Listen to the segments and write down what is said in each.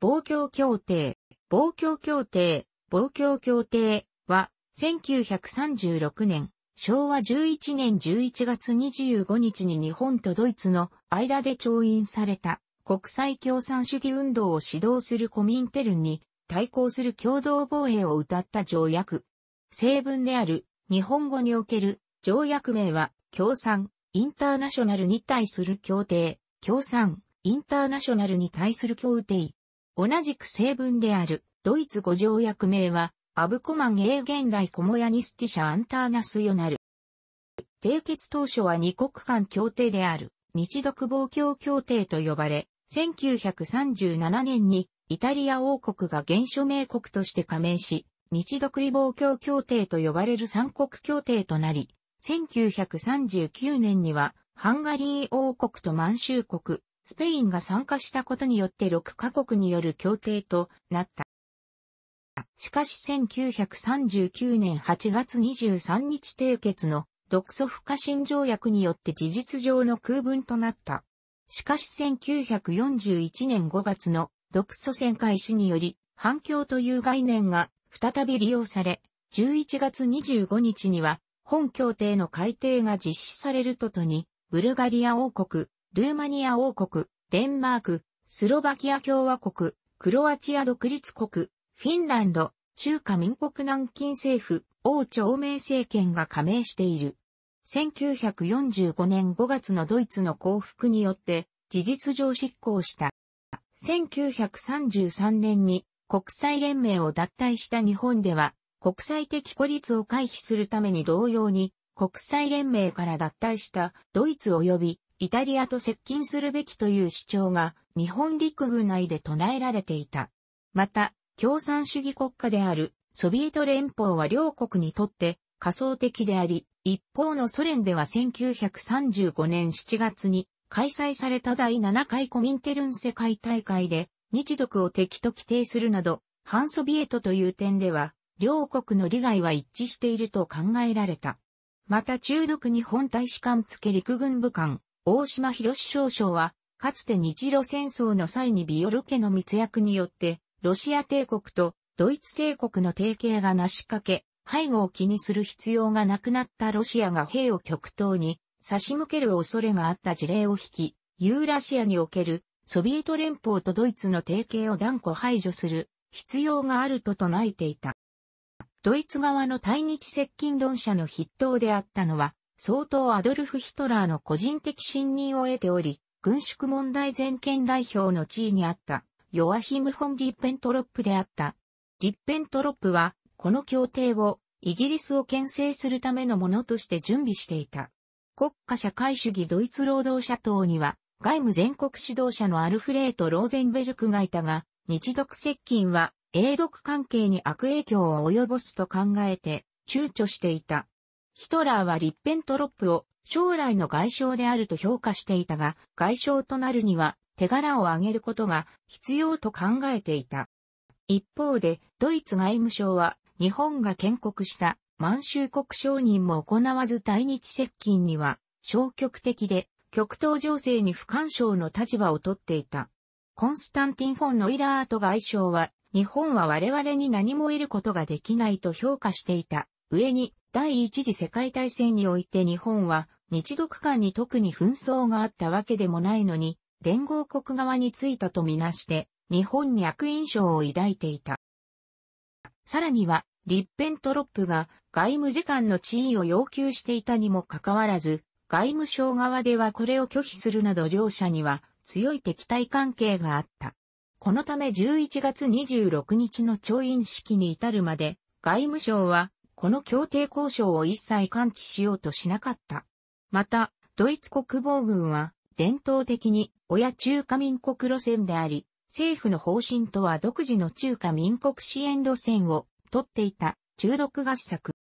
防共協定、防共協定、防共協定は、1936年、昭和11年11月25日に日本とドイツの間で調印された国際共産主義運動を指導するコミンテルンに対抗する共同防衛を謳った条約。成分である日本語における条約名は共産インターナショナルに対する協定、共産インターナショナルに対する協定。同じく成分であるドイツ語条約名はアブコマン英現代コモヤニスティシャアンターナスヨナル。締結当初は二国間協定である日独防共協定と呼ばれ、1937年にイタリア王国が原署名国として加盟し、日独異防共協定と呼ばれる三国協定となり、1939年にはハンガリー王国と満州国、スペインが参加したことによって6カ国による協定となった。しかし1939年8月23日締結の独ソ不可侵条約によって事実上の空文となった。しかし1941年5月の独ソ戦開始により反響という概念が再び利用され、11月25日には本協定の改定が実施されるととに、ブルガリア王国、ルーマニア王国、デンマーク、スロバキア共和国、クロアチア独立国、フィンランド、中華民国南京政府、王朝明政権が加盟している。1945年5月のドイツの降伏によって事実上執行した。1933年に国際連盟を脱退した日本では国際的孤立を回避するために同様に国際連盟から脱退したドイツ及びイタリアと接近するべきという主張が日本陸軍内で唱えられていた。また、共産主義国家であるソビエト連邦は両国にとって仮想的であり、一方のソ連では1935年7月に開催された第7回コミンテルン世界大会で日独を敵と規定するなど、反ソビエトという点では、両国の利害は一致していると考えられた。また中独日本大使館付陸軍部官、大島博少将は、かつて日露戦争の際にビオル家の密約によって、ロシア帝国とドイツ帝国の提携がなしかけ、背後を気にする必要がなくなったロシアが兵を極東に差し向ける恐れがあった事例を引き、ユーラシアにおけるソビエト連邦とドイツの提携を断固排除する必要があると唱えていた。ドイツ側の対日接近論者の筆頭であったのは、相当アドルフ・ヒトラーの個人的信任を得ており、軍縮問題全権代表の地位にあったヨアヒム・フォン・リッペントロップであった。リッペントロップは、この協定を、イギリスを牽制するためのものとして準備していた。国家社会主義ドイツ労働者党には、外務全国指導者のアルフレート・ローゼンベルクがいたが、日独接近は、英独関係に悪影響を及ぼすと考えて、躊躇していた。ヒトラーはリッペントロップを将来の外相であると評価していたが、外相となるには手柄を上げることが必要と考えていた。一方で、ドイツ外務省は、日本が建国した満州国承認も行わず対日接近には、消極的で、極東情勢に不干渉の立場をとっていた。コンスタンティン・フォン・ノイラート外相は、日本は我々に何も得ることができないと評価していた。上に、第一次世界大戦において日本は、日独間に特に紛争があったわけでもないのに、連合国側についたとみなして、日本に悪印象を抱いていた。さらには、リッペントロップが外務次官の地位を要求していたにもかかわらず、外務省側ではこれを拒否するなど両者には強い敵対関係があった。このため11月26日の調印式に至るまで、外務省はこの協定交渉を一切感知しようとしなかった。また、ドイツ国防軍は伝統的に親中華民国路線であり、政府の方針とは独自の中華民国支援路線を取っていた中毒合作。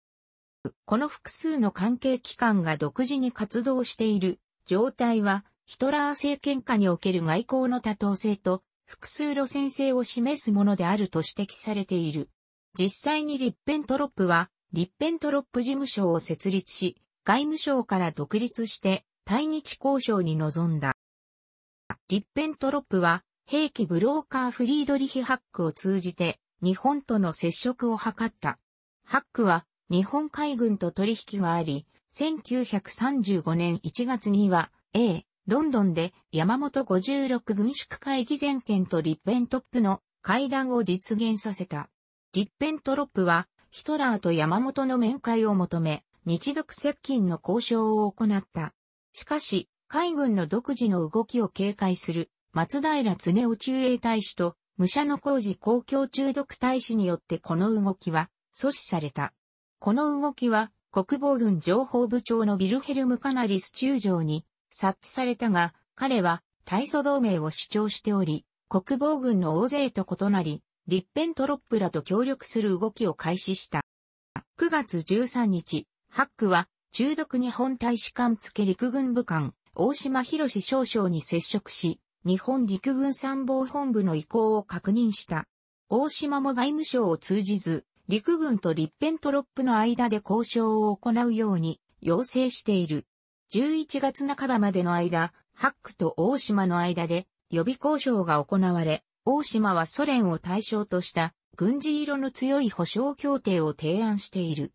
この複数の関係機関が独自に活動している状態は、ヒトラー政権下における外交の多党性と複数路線性を示すものであると指摘されている。実際にリッペントロップは、リッペントロップ事務所を設立し、外務省から独立して対日交渉に臨んだ。リッペントロップは、兵器ブローカーフリードリヒ・ハックを通じて日本との接触を図った。ハックは日本海軍と取引があり、1935年1月には A、ロンドンで山本56軍縮会議全権とリッペントップの会談を実現させた。リッペントロップはヒトラーと山本の面会を求め、日独接近の交渉を行った。しかし、海軍の独自の動きを警戒する松平常夫中衛大使と武者の工事公共中毒大使によってこの動きは阻止された。この動きは国防軍情報部長のビルヘルム・カナリス中将に察知されたが、彼は対祖同盟を主張しており、国防軍の大勢と異なり、リッペントロップらと協力する動きを開始した。9月13日、ハックは中毒日本大使館付陸軍部官、大島博士少将に接触し、日本陸軍参謀本部の意向を確認した。大島も外務省を通じず、陸軍とリッペントロップの間で交渉を行うように要請している。11月半ばまでの間、ハックと大島の間で予備交渉が行われ、大島はソ連を対象とした軍事色の強い保障協定を提案している。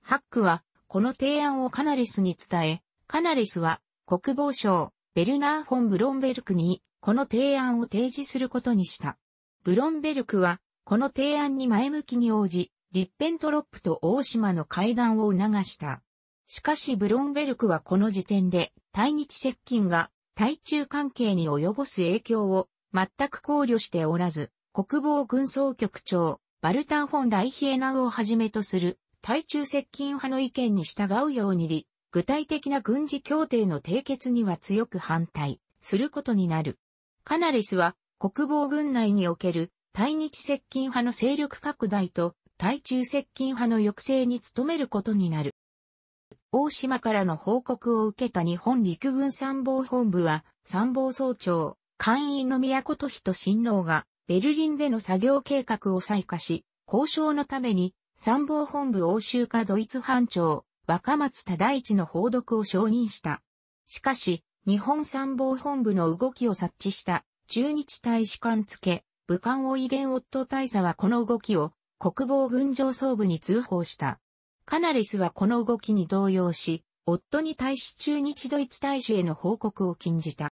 ハックはこの提案をカナリスに伝え、カナリスは国防省ベルナー・フォン・ブロンベルクにこの提案を提示することにした。ブロンベルクはこの提案に前向きに応じ、リッペントロップと大島の会談を促した。しかしブロンベルクはこの時点で対日接近が対中関係に及ぼす影響を全く考慮しておらず、国防軍総局長、バルタン・フォン・ダイヒエナウをはじめとする対中接近派の意見に従うようにり、具体的な軍事協定の締結には強く反対することになる。カナリスは国防軍内における対日接近派の勢力拡大と対中接近派の抑制に努めることになる。大島からの報告を受けた日本陸軍参謀本部は、参謀総長、官員の都都人親王が、ベルリンでの作業計画を再化し、交渉のために、参謀本部欧州化ドイツ班長、若松忠一の報読を承認した。しかし、日本参謀本部の動きを察知した中日大使館付け、武官を威厳夫大佐はこの動きを国防軍上層部に通報した。カナリスはこの動きに動揺し、夫に対し中日ドイツ大使への報告を禁じた。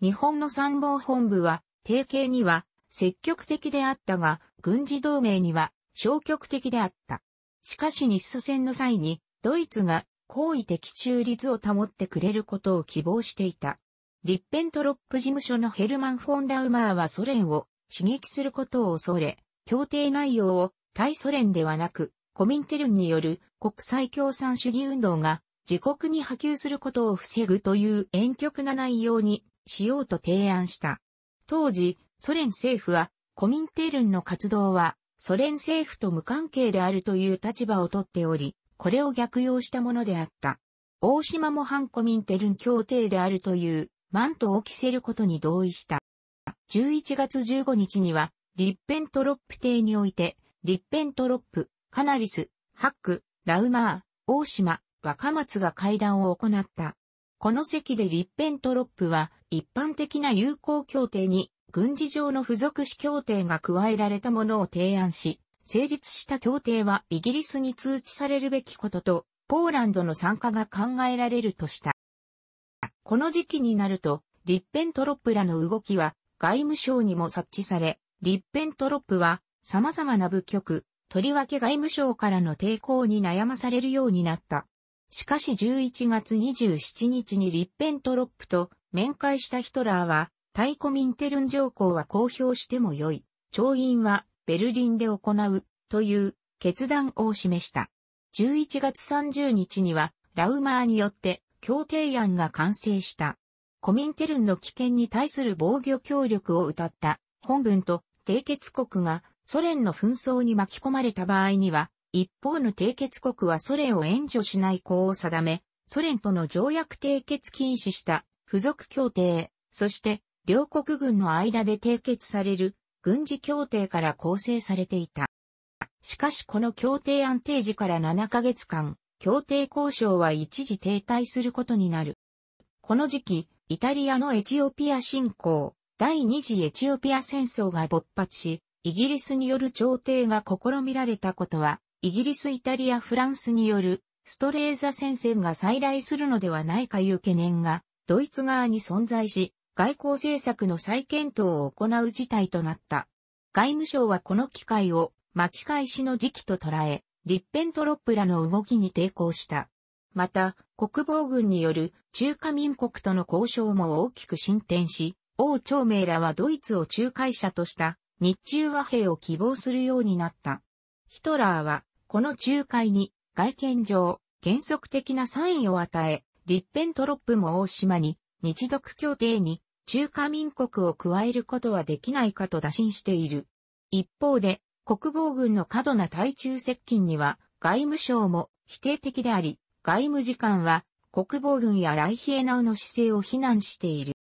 日本の参謀本部は、提携には積極的であったが、軍事同盟には消極的であった。しかし日蘇戦の際に、ドイツが好意的中立を保ってくれることを希望していた。リッペントロップ事務所のヘルマン・フォンダウマーはソ連を刺激することを恐れ、協定内容を対ソ連ではなく、コミンテルンによる国際共産主義運動が自国に波及することを防ぐという遠曲な内容にしようと提案した。当時、ソ連政府はコミンテルンの活動はソ連政府と無関係であるという立場をとっており、これを逆用したものであった。大島も反コミンテルン協定であるというマントを着せることに同意した。11月15日には、リッペントロップ邸において、リッペントロップ、カナリス、ハック、ラウマー、大島、若松が会談を行った。この席でリッペントロップは一般的な友好協定に軍事上の付属詞協定が加えられたものを提案し、成立した協定はイギリスに通知されるべきことと、ポーランドの参加が考えられるとした。この時期になると、リッペントロップらの動きは外務省にも察知され、リッペントロップは様々な部局、とりわけ外務省からの抵抗に悩まされるようになった。しかし11月27日にリッペントロップと面会したヒトラーは、タイコミンテルン条項は公表してもよい。調印はベルリンで行うという決断を示した。11月30日にはラウマーによって協定案が完成した。コミンテルンの危険に対する防御協力を謳った本文と締結国がソ連の紛争に巻き込まれた場合には、一方の締結国はソ連を援助しない項を定め、ソ連との条約締結禁止した付属協定、そして両国軍の間で締結される軍事協定から構成されていた。しかしこの協定安定時から7ヶ月間、協定交渉は一時停滞することになる。この時期、イタリアのエチオピア侵攻、第二次エチオピア戦争が勃発し、イギリスによる調停が試みられたことは、イギリス、イタリア、フランスによるストレーザ戦線が再来するのではないかいう懸念が、ドイツ側に存在し、外交政策の再検討を行う事態となった。外務省はこの機会を巻き返しの時期と捉え、リッペントロップらの動きに抵抗した。また、国防軍による中華民国との交渉も大きく進展し、王長明らはドイツを仲介者とした日中和平を希望するようになった。ヒトラーは、この仲介に外見上、原則的な賛意を与え、リッペントロップも大島に日独協定に中華民国を加えることはできないかと打診している。一方で、国防軍の過度な対中接近には外務省も否定的であり、外務次官は国防軍やライヒエナウの姿勢を非難している。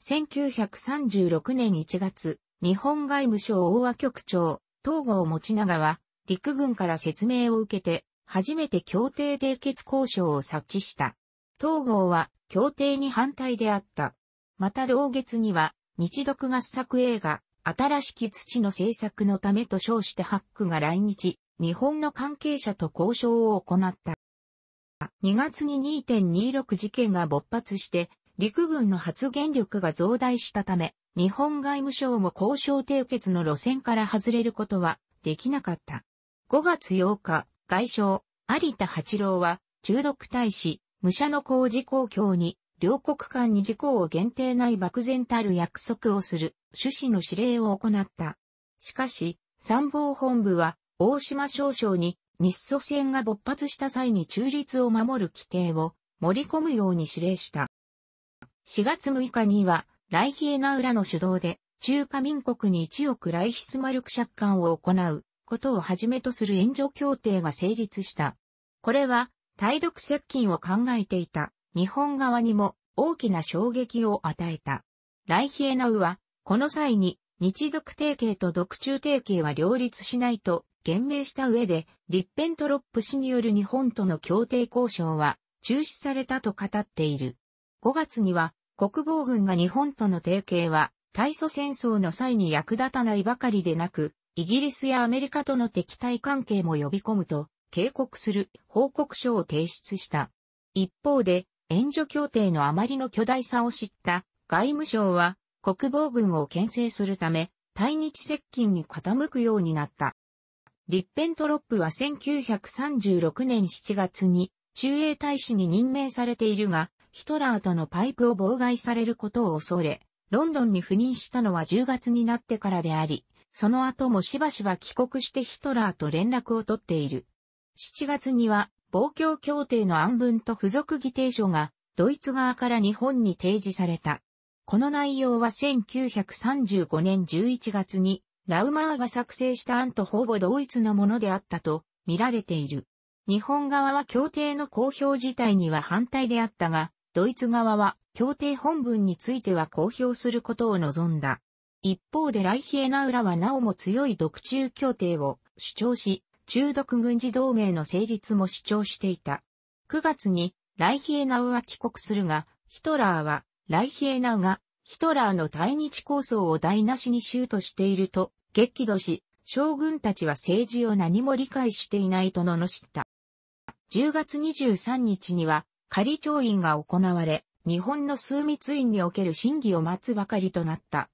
1936年1月、日本外務省大和局長、東郷持長は、陸軍から説明を受けて、初めて協定締結交渉を察知した。東郷は、協定に反対であった。また同月には、日独合作映画、新しき土の制作のためと称してハックが来日、日本の関係者と交渉を行った。2月に2.26事件が勃発して、陸軍の発言力が増大したため、日本外務省も交渉締結の路線から外れることはできなかった。5月8日、外相、有田八郎は、中毒大使、武者の工事公共に、両国間に事項を限定ない漠然たる約束をする趣旨の指令を行った。しかし、参謀本部は、大島少将に日祖戦が勃発した際に中立を守る規定を盛り込むように指令した。4月6日には、ライヒエナウラの主導で、中華民国に1億ライヒスマルク借款を行うことをはじめとする援助協定が成立した。これは、対独接近を考えていた日本側にも大きな衝撃を与えた。ライヒエナウは、この際に日独提携と独中提携は両立しないと言明した上で、リッペントロップ氏による日本との協定交渉は中止されたと語っている。5月には国防軍が日本との提携は対祖戦争の際に役立たないばかりでなく、イギリスやアメリカとの敵対関係も呼び込むと警告する報告書を提出した。一方で、援助協定のあまりの巨大さを知った外務省は国防軍を牽制するため対日接近に傾くようになった。リッペントロップは1936年7月に駐英大使に任命されているが、ヒトラーとのパイプを妨害されることを恐れ、ロンドンに赴任したのは10月になってからであり、その後もしばしば帰国してヒトラーと連絡を取っている。7月には、防共協定の案文と付属議定書が、ドイツ側から日本に提示された。この内容は1935年11月にラウマーが作成した案とほぼ同一のものであったと見られている。日本側は協定の公表自体には反対であったが、ドイツ側は協定本文については公表することを望んだ。一方でライヒエナウラはなおも強い独中協定を主張し、中独軍事同盟の成立も主張していた。9月にライヒエナウは帰国するが、ヒトラーはライヒエナウがヒトラーの対日構想を台無しにシュートしていると激怒し、将軍たちは政治を何も理解していないと罵った。10月23日には仮調印が行われ、日本の枢密院における審議を待つばかりとなった。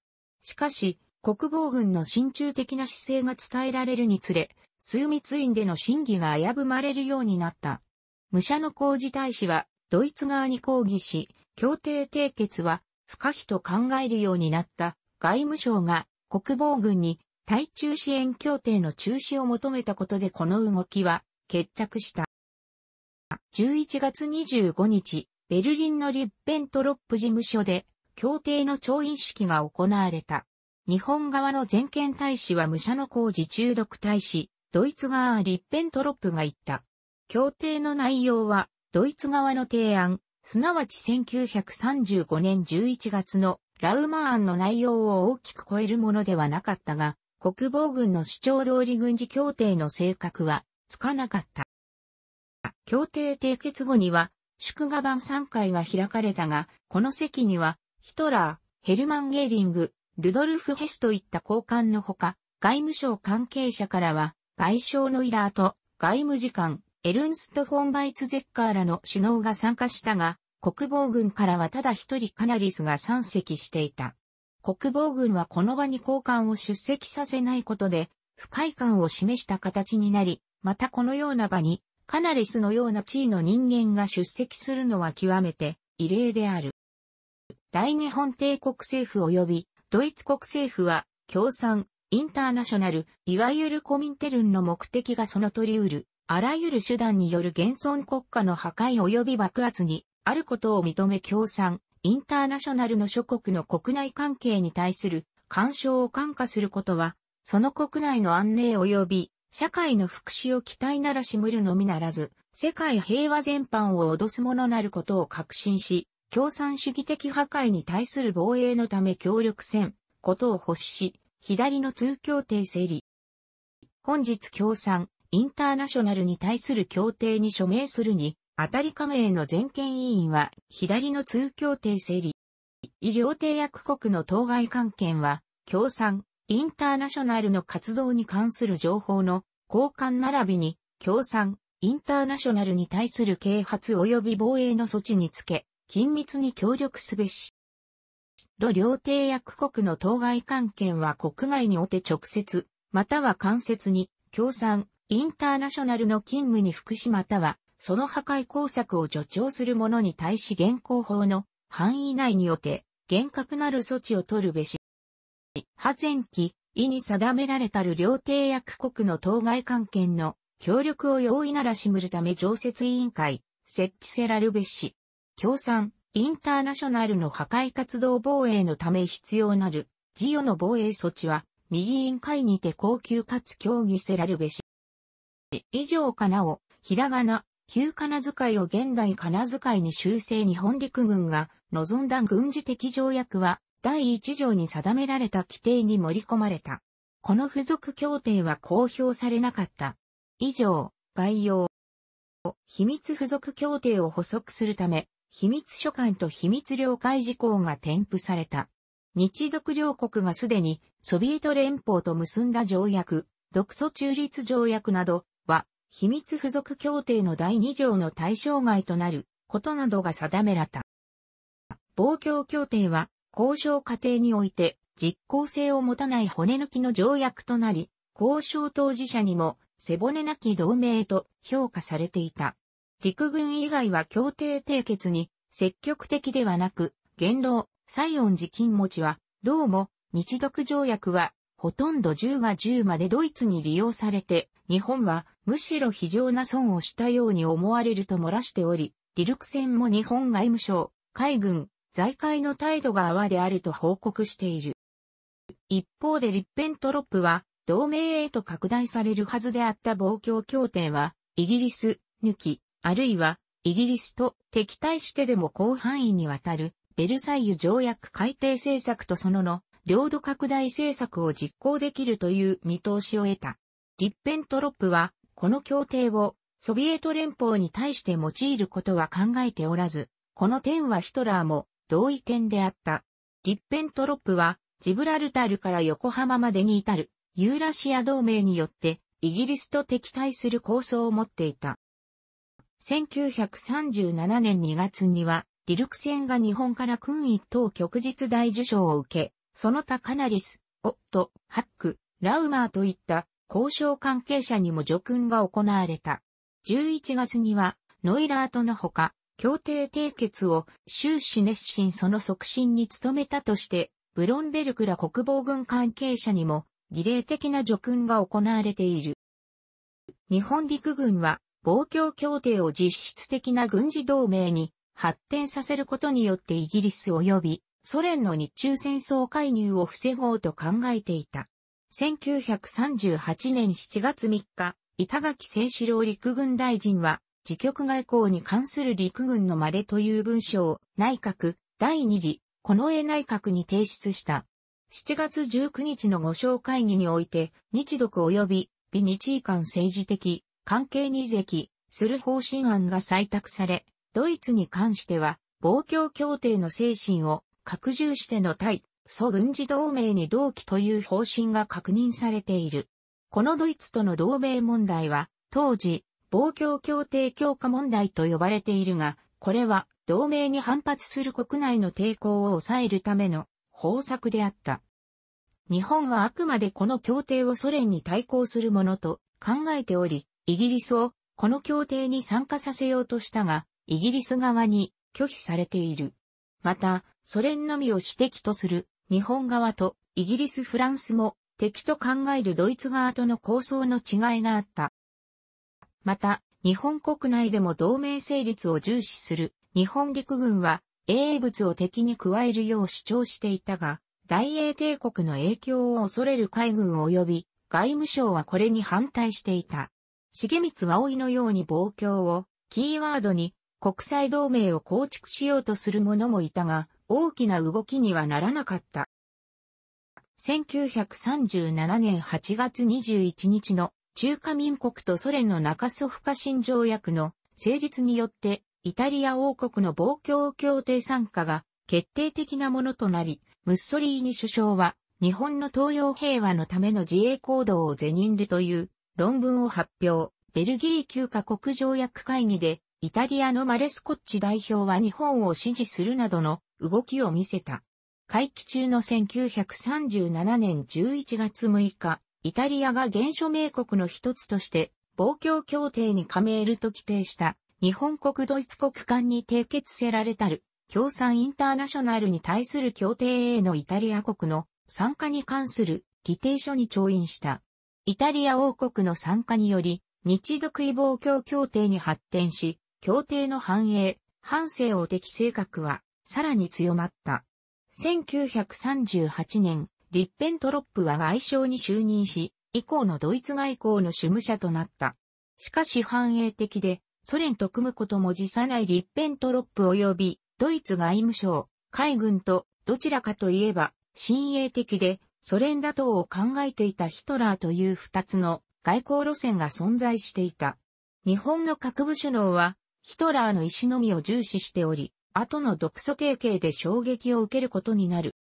しかし、国防軍の親中的な姿勢が伝えられるにつれ、枢密院での審議が危ぶまれるようになった。武者の工事大使は、ドイツ側に抗議し、協定締結は不可避と考えるようになった外務省が国防軍に対中支援協定の中止を求めたことでこの動きは決着した。11月25日、ベルリンのリッペントロップ事務所で協定の調印式が行われた。日本側の全権大使は武者の工事中毒大使、ドイツ側はリッペントロップが言った。協定の内容は、ドイツ側の提案、すなわち1935年11月のラウマ案の内容を大きく超えるものではなかったが、国防軍の主張通り軍事協定の性格はつかなかった。協定締結後には祝賀版3回が開かれたが、この席にはヒトラー、ヘルマン・ゲーリング、ルドルフ・ヘスといった高官のほか、外務省関係者からは、外相のイラート、外務次官、エルンスト・フォンバイツゼッカーらの首脳が参加したが、国防軍からはただ一人カナリスが参席していた。国防軍はこの場に高官を出席させないことで、不快感を示した形になり、またこのような場に、カナリスのような地位の人間が出席するのは極めて異例である。大日本帝国政府及びドイツ国政府は、共産、インターナショナル、いわゆるコミンテルンの目的がその取り得る、あらゆる手段による現存国家の破壊及び爆発に、あることを認め共産、インターナショナルの諸国の国内関係に対する干渉を感化することは、その国内の安寧及び社会の福祉を期待ならしむるのみならず、世界平和全般を脅すものなることを確信し、共産主義的破壊に対する防衛のため協力せん、ことを欲し、左の通協定整理。本日共産、インターナショナルに対する協定に署名するに、当たり加盟の全権委員は、左の通協定整理。医療締約国の当該関係は、共産、インターナショナルの活動に関する情報の交換並びに、共産、インターナショナルに対する啓発及び防衛の措置につけ、緊密に協力すべし。土両締約国の当該関係は国外において直接、または間接に、共産、インターナショナルの勤務に服しまたは、その破壊工作を助長する者に対し現行法の範囲内によって厳格なる措置を取るべし。破前期、意に定められたる両締約国の当該関係の協力を容易ならしむるため常設委員会、設置せらるべし。共産、インターナショナルの破壊活動防衛のため必要なる、事与の防衛措置は、右委員会にて高級かつ協議せらるべし。以上かなお、ひらがな、旧仮名遣いを現代仮名遣いに修正日本陸軍が望んだ軍事的条約は第一条に定められた規定に盛り込まれた。この付属協定は公表されなかった。以上、概要。秘密付属協定を補足するため、秘密書簡と秘密了解事項が添付された。日独両国がすでにソビエト連邦と結んだ条約、独ソ中立条約などは秘密付属協定の第2条の対象外となることなどが定められた。防共協定は交渉過程において実効性を持たない骨抜きの条約となり、交渉当事者にも背骨なき同盟と評価されていた。陸軍以外は協定締結に積極的ではなく、元老、西恩寺金持ちは、どうも、日独条約は、ほとんど10が10までドイツに利用されて、日本はむしろ非常な損をしたように思われると漏らしており、ディルク戦も日本外務省、海軍、財界の態度が泡であると報告している。一方でリッペントロップは、同盟へと拡大されるはずであった防共協定は、イギリス、抜き、あるいは、イギリスと敵対してでも広範囲にわたる、ベルサイユ条約改定政策とそのの、領土拡大政策を実行できるという見通しを得た。リッペントロップは、この協定をソビエト連邦に対して用いることは考えておらず、この点はヒトラーも同意見であった。リッペントロップは、ジブラルタルから横浜までに至るユーラシア同盟によってイギリスと敵対する構想を持っていた。1937年2月には、ディルクセンが日本から勲一等旭日大受賞を受け、その他カナリス、オット、ハック、ラウマーといった交渉関係者にも叙勲が行われた。11月には、ノイラートのほか、協定締結を終始熱心その促進に努めたとして、ブロンベルクら国防軍関係者にも儀礼的な叙勲が行われている。日本陸軍は、防共協定を実質的な軍事同盟に発展させることによってイギリス及びソ連の日中戦争介入を防ごうと考えていた。1938年7月3日、板垣清志郎陸軍大臣は、自局外交に関する陸軍の稀という文書を内閣第二次近衛内閣に提出した。7月19日の五章会議において、日独及び美日間政治的関係に是きする方針案が採択され、ドイツに関しては、防共協定の精神を拡充しての対、蘇軍事同盟に同期という方針が確認されている。このドイツとの同盟問題は、当時、防共協定強化問題と呼ばれているが、これは同盟に反発する国内の抵抗を抑えるための方策であった。日本はあくまでこの協定をソ連に対抗するものと考えており、イギリスをこの協定に参加させようとしたが、イギリス側に拒否されている。また、ソ連のみを主敵とする日本側とイギリス・フランスも敵と考えるドイツ側との構想の違いがあった。また、日本国内でも同盟成立を重視する日本陸軍は英物を敵に加えるよう主張していたが、大英帝国の影響を恐れる海軍及び外務省はこれに反対していた。重光葵のように暴挙をキーワードに国際同盟を構築しようとする者もいたが、大きな動きにはならなかった。1937年8月21日の中華民国とソ連の中ソフカ新条約の成立によってイタリア王国の防共協定参加が決定的なものとなり、ムッソリーニ首相は日本の東洋平和のための自衛行動を是認るという論文を発表。ベルギー9カ国条約会議でイタリアのマレスコッチ代表は日本を支持するなどの動きを見せた。会期中の1937年11月6日、イタリアが原諸名国の一つとして、防共協定に加盟ると規定した日本国ドイツ国間に締結せられたる共産インターナショナルに対する協定へのイタリア国の参加に関する議定書に調印した。イタリア王国の参加により、日独異防共協定に発展し、協定の繁栄、反西欧的性格はさらに強まった。1938年、リッペントロップは外相に就任し、以降のドイツ外交の主務者となった。しかし繁栄的で、ソ連と組むことも辞さないリッペントロップ及び、ドイツ外務省、海軍と、どちらかといえば、親衛的で、ソ連打倒を考えていたヒトラーという二つの外交路線が存在していた。日本の各部首脳は、ヒトラーの意思のみを重視しており、後の独ソ提携で衝撃を受けることになる。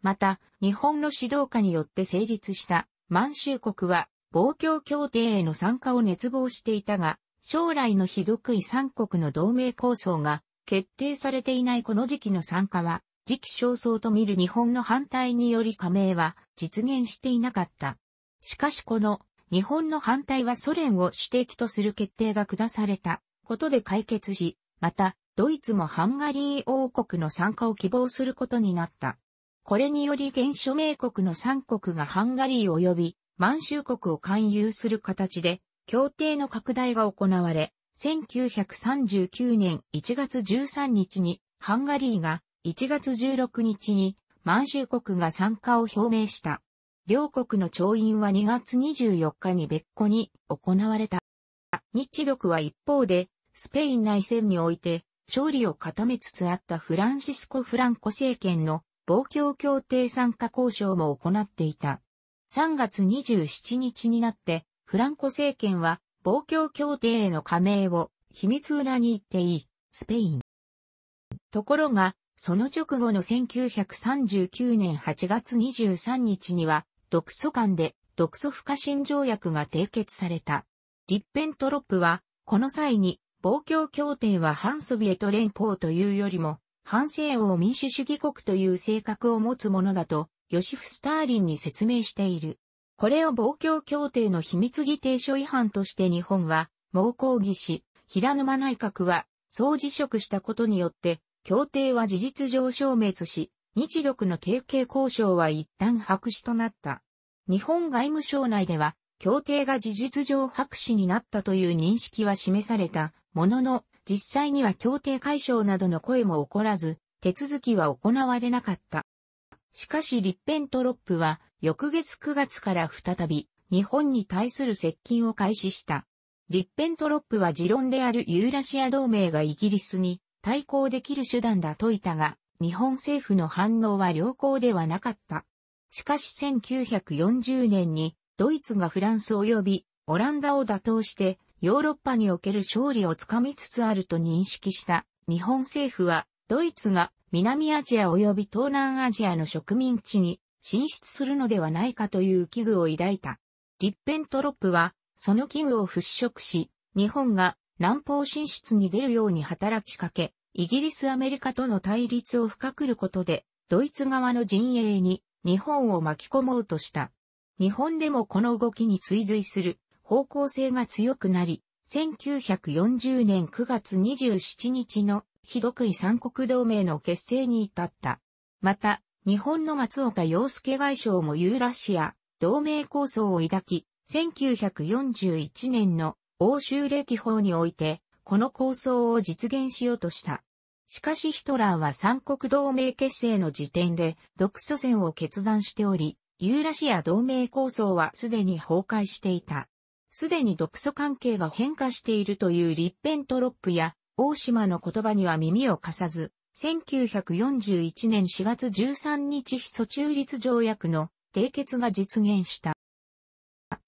また、日本の指導下によって成立した満州国は、防共協定への参加を熱望していたが、将来のひどくい三国の同盟構想が決定されていないこの時期の参加は、時期尚早と見る日本の反対により加盟は実現していなかった。しかしこの日本の反対はソ連を主敵とする決定が下されたことで解決し、またドイツもハンガリー王国の参加を希望することになった。これにより原諸名国の3国がハンガリー及び満州国を勧誘する形で協定の拡大が行われ、1939年1月13日にハンガリーが1月16日に満州国が参加を表明した。両国の調印は2月24日に別個に行われた。日独は一方でスペイン内戦において勝利を固めつつあったフランシスコ・フランコ政権の防共協定参加交渉も行っていた。3月27日になって、フランコ政権は防共協定への加盟を秘密裏に言っていい、スペイン。ところが、その直後の1939年8月23日には、独ソ間で独ソ不可侵条約が締結された。リッペントロップは、この際に防共協定は反ソビエト連邦というよりも、反西欧民主主義国という性格を持つものだと、ヨシフ・スターリンに説明している。これを防共協定の秘密議定書違反として日本は猛抗議し、平沼内閣は総辞職したことによって、協定は事実上消滅し、日独の提携交渉は一旦白紙となった。日本外務省内では、協定が事実上白紙になったという認識は示されたものの、実際には協定解消などの声も起こらず、手続きは行われなかった。しかしリッペントロップは、翌月9月から再び、日本に対する接近を開始した。リッペントロップは持論であるユーラシア同盟がイギリスに対抗できる手段だといたが、日本政府の反応は良好ではなかった。しかし1940年にドイツがフランス及びオランダを打倒してヨーロッパにおける勝利をつかみつつあると認識した日本政府は、ドイツが南アジア及び東南アジアの植民地に進出するのではないかという危惧を抱いた。リッペントロップは、その危惧を払拭し、日本が南方進出に出るように働きかけ、イギリス・アメリカとの対立を深くることで、ドイツ側の陣営に日本を巻き込もうとした。日本でもこの動きに追随する方向性が強くなり、1940年9月27日のひどくい三国同盟の結成に至った。また、日本の松岡洋介外相もユーラシア同盟構想を抱き、1941年の欧州歴法において、この構想を実現しようとした。しかしヒトラーは三国同盟結成の時点で独ソ戦を決断しており、ユーラシア同盟構想はすでに崩壊していた。すでに独ソ関係が変化しているというリッペントロップや大島の言葉には耳を貸さず、1941年4月13日非訴中立条約の締結が実現した。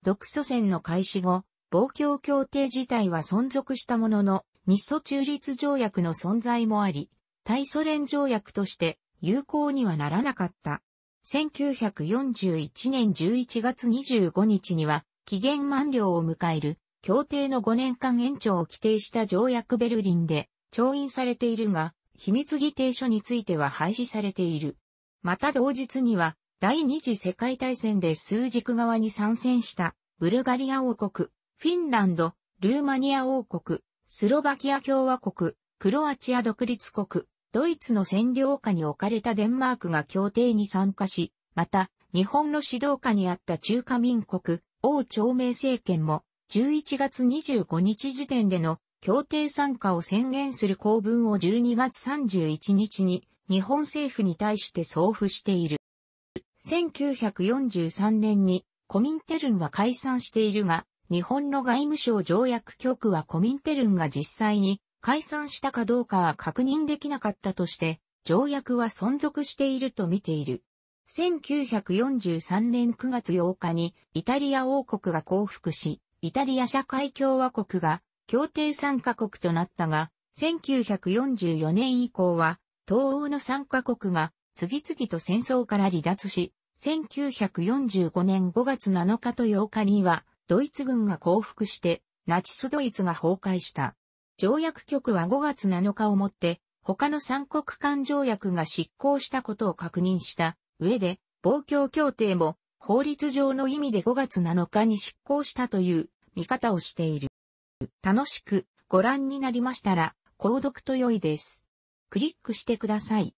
独ソ戦の開始後、防共協定自体は存続したものの、日ソ中立条約の存在もあり、対ソ連条約として有効にはならなかった。1941年11月25日には期限満了を迎える協定の5年間延長を規定した条約ベルリンで調印されているが、秘密議定書については廃止されている。また同日には、第二次世界大戦で数軸側に参戦したブルガリア王国、フィンランド、ルーマニア王国、スロバキア共和国、クロアチア独立国、ドイツの占領下に置かれたデンマークが協定に参加し、また、日本の指導下にあった中華民国、王朝明政権も、11月25日時点での協定参加を宣言する公文を12月31日に日本政府に対して送付している。1943年にコミンテルンは解散しているが、日本の外務省条約局はコミンテルンが実際に解散したかどうかは確認できなかったとして、条約は存続していると見ている。1943年9月8日にイタリア王国が降伏し、イタリア社会共和国が協定参加国となったが、1944年以降は東欧の参加国が次々と戦争から離脱し、1945年5月7日と8日にはドイツ軍が降伏してナチスドイツが崩壊した。条約局は5月7日をもって他の三国間条約が執行したことを確認した上で、防共協定も法律上の意味で5月7日に執行したという見方をしている。楽しくご覧になりましたら、購読と良いです。クリックしてください。